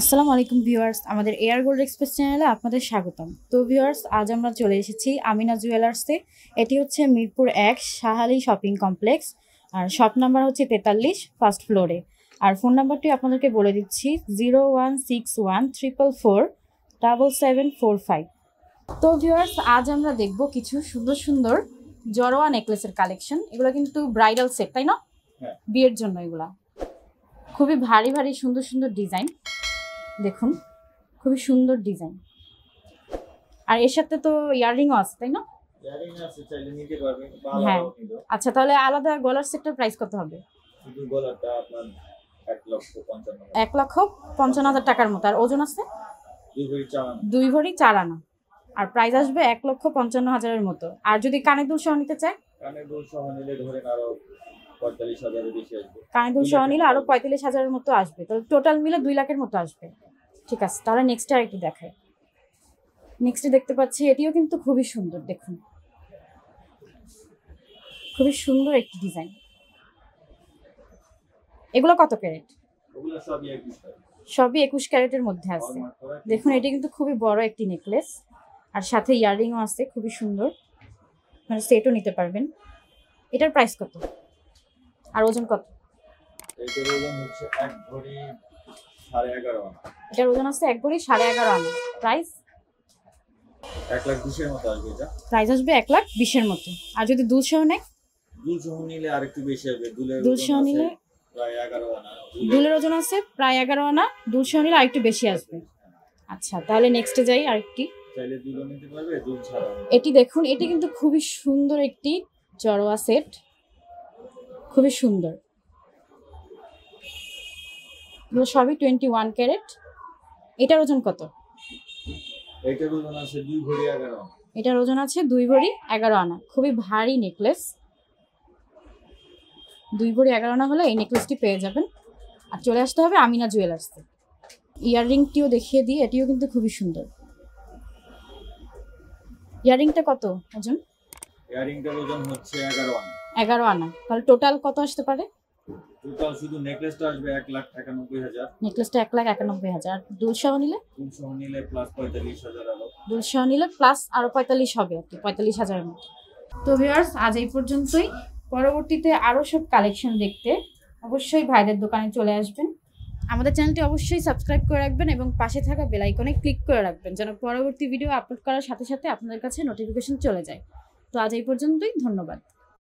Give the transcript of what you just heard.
আসসালামু আলাইকুম ভিউয়ার্স আমাদের এয়ার গোল্ড এক্সপ্রেস চ্যানেলে আপনাদের স্বাগতম। তো ভিউয়ার্স আজ আমরা চলে এসেছি আমিনা জুয়েলার্সে। এটি হচ্ছে মিরপুর এক শাহালি শপিং কমপ্লেক্স। আর শপ নাম্বার হচ্ছে তেতাল্লিশ ফার্স্ট ফ্লোরে। আর ফোন নাম্বারটি আপনাদেরকে বলে দিচ্ছি zero one six one triple four double seven four five. তো ভিউয়ার্স আজ আমরা দেখব কিছু সুন্দর সুন্দর জড়োয়া নেকলেসের কালেকশন। এগুলো কিন্তু ব্রাইডাল সেট তাই না? হ্যাঁ। বিয়ের জন্য এগুলা। খুবই ভারী ভারী সুন্দর সুন্দর ডিজাইন। দেখুন খুবই সুন্দর ডিজাইন। আর এর সাথে তো ইয়াররিংও আছে তাই না? হ্যাঁ। আচ্ছা তাহলে আলাদা গলার সেটটার প্রাইস কত হবে? শুধু গলাটা আপনার এক লক্ষ পঞ্চান্ন হাজার। টাকার মতো। আর ওজন আছে? দুই ভরি চালান দুই ভরি চার আনা। আর প্রাইস আসবে এক লক্ষ পঞ্চান্ন হাজারের মতো। আর যদি কানে দুল সহ নিতে চায়? কানে দুল সহ নিলে ধরেন আরও পঁয়তাল্লিশ হাজারের বেশি আসবে। কানে দুল সহ নিলে আরও পঁয়তাল্লিশ হাজারের মতো আসবে। তাহলে টোটাল মিলে দুই লাখের মতো আসবে। ঠিক আছে তাহলে নেক্সট আর একটু দেখাই। নেক্সটে দেখতে পাচ্ছি এটিও কিন্তু খুবই সুন্দর দেখুন। খুবই সুন্দর একটি ডিজাইন এগুলো কত ক্যারেট? সবই একুশ ক্যারেটের মধ্যে আছে। দেখুন এটি কিন্তু খুবই বড় একটি নেকলেস আর সাথে ইয়াররিংও আছে খুবই সুন্দর। মানে সেটও নিতে পারবেন। এটার প্রাইস কত? আর ওজন কত? এইটার ওজন হচ্ছে এক ভরি সাড়ে এগারো আনা। এটার ওজন আছে এক ভরি সাড়ে এগারো আনা। প্রাইস এক লাখ বিশের মতো আসবে এটা। প্রাইস আসবে এক লাখ বিশের মতো। আর যদি দুল সহ নেয়? দুল সহ নিলে আর একটু বেশি আসবে দুলের দুল ওজন সহ আছে নিলে? প্রায় এগারো আনা। দুলের- দুলের ওজন আছে প্রায় এগারো আনা। দুল সহ নিলে আরেকটু বেশি আসবে। আচ্ছা তাহলে নেক্সটে যাই আরেকটি। চাইলে দুলও নিতে পারবে দুল ছাড়া এটি দেখুন এটি কিন্তু খুবই সুন্দর একটি জড়োয়া সেট খুবই সুন্দর। সবই টোয়েন্টি ওয়ান ক্যারেট এটার ওজন কত? এইটার ওজন আছে দুই ভরি এগারো এটার ওজন আছে দুই ভরি এগারো আনা। খুবই ভারী নেকলেস দুই ভরি এগারো আনা হলে এই নেকলেসটি পেয়ে যাবেন। আর চলে আসতে হবে আমিনা জুয়েলার্সে ইয়াররিংটিও দেখিয়ে দিই এটিও কিন্তু খুবই সুন্দর। ইয়াররিংটা কত ওজন? ইয়ারিংটার ওজন হচ্ছে এগারো আনা। এগারো আনা। তাহলে টোটাল কত আসতে পারে? টোটাল শুধু নেকলেসটা আসবে এক লাখ একানব্বই হাজার। নেকলেসটা এক লাখ একানব্বই হাজার। দুল সহ নিলে? দুল সহ নিলে প্লাস পঁয়তাল্লিশ হাজার আলো দুল নিলে প্লাস আরও পঁয়তাল্লিশ হবে আর কি পঁয়তাল্লিশ হাজারের মতো। তো ভিউয়ার্স আজ এই পর্যন্তই। পরবর্তীতে আরও সব কালেকশন দেখতে অবশ্যই ভাইদের দোকানে চলে আসবেন। আমাদের চ্যানেলটি অবশ্যই সাবস্ক্রাইব করে রাখবেন এবং পাশে থাকা বেল আইকনে ক্লিক করে রাখবেন যেন পরবর্তী ভিডিও আপলোড করার সাথে সাথে আপনাদের কাছে নোটিফিকেশন চলে যায়। তো আজ এই পর্যন্তই ধন্যবাদ।